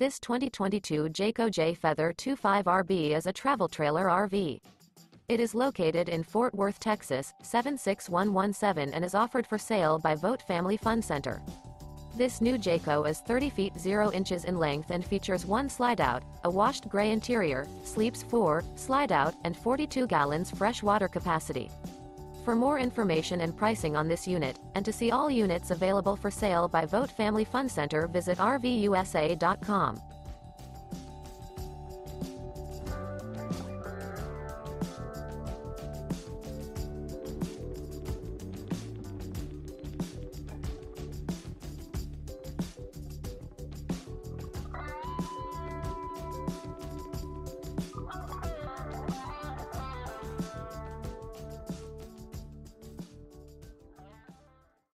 This 2022 Jayco Jay Feather 25RB is a travel trailer RV. It is located in Fort Worth, Texas, 76117 and is offered for sale by Vogt Family Fun Center. This new Jayco is 30 feet 0 inches in length and features one slide-out, a washed gray interior, sleeps 4, slide-out, and 42 gallons fresh water capacity. For more information and pricing on this unit, and to see all units available for sale by Vogt Family Fun Center visit RVUSA.com.